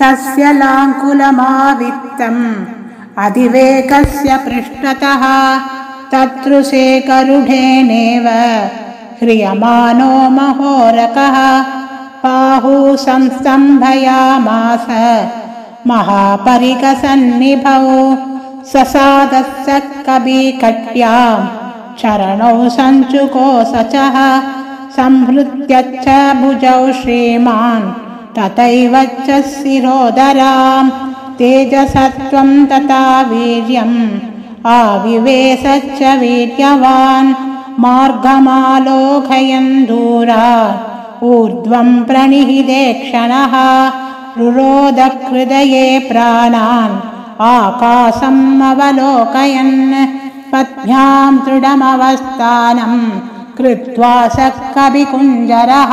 तस्य लाङ्कुलमावित्तम्। अधिवेकस्य पृष्ठतः तत्रुशेकरुढेनेव ह्रियमानो महोरकः बाहू संस्तम्भयामास। महापरिकसन्निभौ ससादस्य कविकट्याम्। चरणौ सञ्चुकोसचः संहृत्यच्च भुजौ श्रीमान् तथैव च शिरोदराम् तेजसत्वम् तथा वीर्यम् आविवेशच्च वीर्यवान् मार्गमालोकयन् दूरा। ऊर्ध्वम् प्रणिहिते क्षणः रुरोदहृदये प्राणान् आकाशम् अवलोकयन् पद्भ्याम् दृढमवस्थानम् कृत्वा स कविकुञ्जरः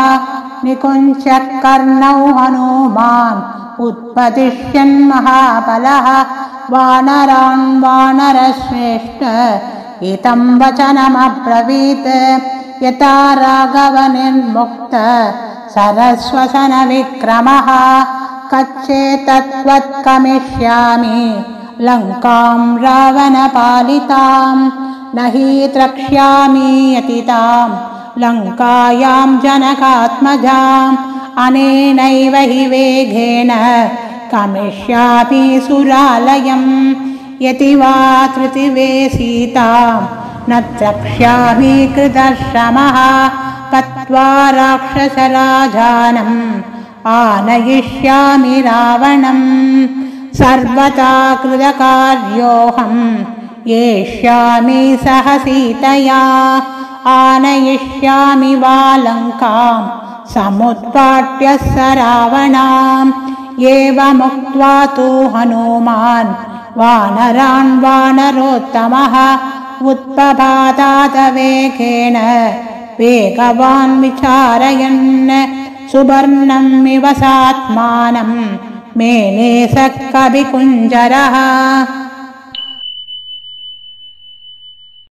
कर्णौ हनुमान् उत्पतिष्यन्महाबलः वानरान् वानरश्रेष्ठ इतं वचनमब्रवीत्। यथा राघवनिर्मुक्त सरस्वसनविक्रमः कच्चेतत्त्वत्कमिष्यामि। लङ्कां रावणपालिताम् न हि द्रक्ष्यामि यतिताम् लङ्कायां जनकात्मजाम् अनेनैव हि वेगेन सुरालयम् यति वा तृतिवे सीताम् न द्रक्ष्यामि कृतश्रमः पत्वा राक्षसराजानम् आनयिष्यामि रावणम् सर्वथा कृतकार्योऽहम् येष्यामि सह सीतया आनयिष्यामि बालङ्काम् समुत्पाट्य स रावणाम् एवमुक्त्वा तु हनुमान् वानरान् वानरोत्तमः उत्पपादातवेगेन वेगवान् विचारयन्। सुवर्णम् इव सात्मानम् मेने स कविकुञ्जरः